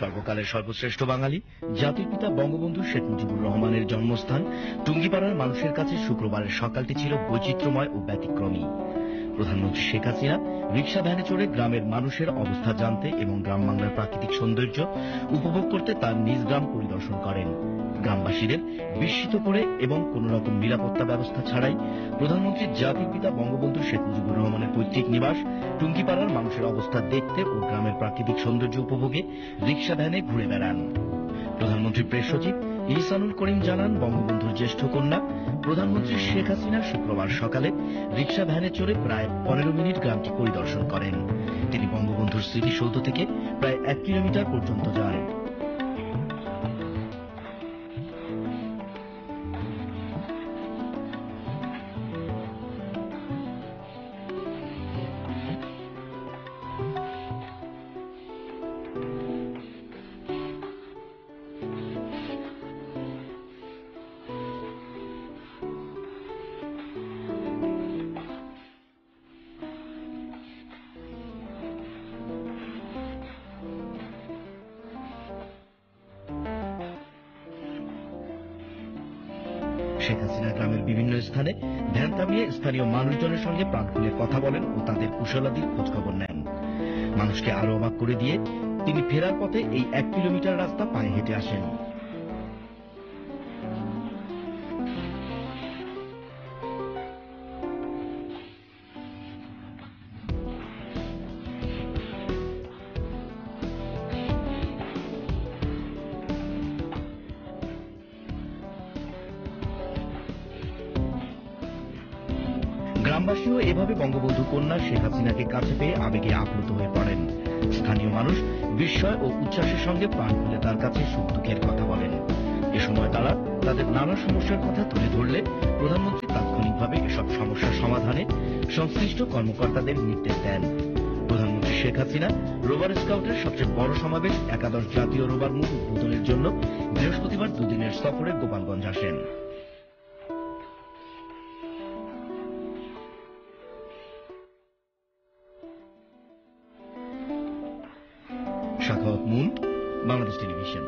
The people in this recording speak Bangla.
সর্বকালের সর্বশ্রেষ্ঠ বাঙালি, জাতির পিতা বঙ্গবন্ধু শেখ মুজিবুর রহমানের জন্মস্থান টুঙ্গিপাড়ার মানুষের কাছে শুক্রবারের সকালটি ছিল বৈচিত্র্যময় ও ব্যতিক্রমী। প্রধানমন্ত্রী শেখ হাসিনা রিক্সা ভ্যানে চড়ে গ্রামের মানুষের অবস্থা জানতে এবং গ্রাম বাংলার প্রাকৃতিক সৌন্দর্য উপভোগ করতে তার নিজ গ্রাম পরিদর্শন করেন। গ্রামবাসীদের বিস্মিত করে এবং কোন রকম নিরাপত্তা ব্যবস্থা ছাড়াই প্রধানমন্ত্রী জাতির পিতা বঙ্গবন্ধু শেখ মুজিবুর রহমানের পৈতৃক নিবাস টুঙ্গিপাড়ার মানুষের অবস্থা দেখতে ও গ্রামের প্রাকৃতিক সৌন্দর্য উপভোগে রিক্সা ভ্যানে ঘুরে বেড়ান। প্রধানমন্ত্রী প্রেস সচিব ইহসানুল করিম জানান, বঙ্গবন্ধুর জ্যেষ্ঠ কন্যা, প্রধানমন্ত্রী শেখ হাসিনা শুক্রবার সকালে রিক্সা ভ্যানে চড়ে প্রায় পনেরো মিনিট গ্রামটি পরিদর্শন করেন। তিনি বঙ্গবন্ধুর স্মৃতিসৌধ থেকে প্রায় এক কিলোমিটার পর্যন্ত যান। শেখ হাসিনা গ্রামের বিভিন্ন স্থানে ধ্যান থামিয়ে স্থানীয় মানুষজনের সঙ্গে প্রাণ খুলে কথা বলেন ও তাদের কুশলাদির খোঁজখবর নেন। মানুষকে আরও অবাক করে দিয়ে তিনি ফেরার পথে এই এক কিলোমিটার রাস্তা পায়ে হেঁটে আসেন। গ্রামবাসীও এভাবে বঙ্গবন্ধু কন্যা শেখ হাসিনাকে কাছে পেয়ে আবেগে আপ্লুত হয়ে পড়েন। স্থানীয় মানুষ বিস্ময় ও উচ্ছ্বাসের সঙ্গে প্রাণ খুলে তার কাছে সুখ দুঃখের কথা বলেন। এ সময় তারা তাদের নানা সমস্যার কথা তুলে ধরলে প্রধানমন্ত্রী তাৎক্ষণিকভাবে এসব সমস্যার সমাধানে সংশ্লিষ্ট কর্মকর্তাদের নির্দেশ দেন। প্রধানমন্ত্রী শেখ হাসিনা রোভার স্কাউটের সবচেয়ে বড় সমাবেশ একাদশ জাতীয় রোভার মুখ উদ্বোধনের জন্য বৃহস্পতিবার দুদিনের সফরে গোপালগঞ্জ আসেন। শাখাওয়াত মুন বাংলাদেশ টেলিভিশন।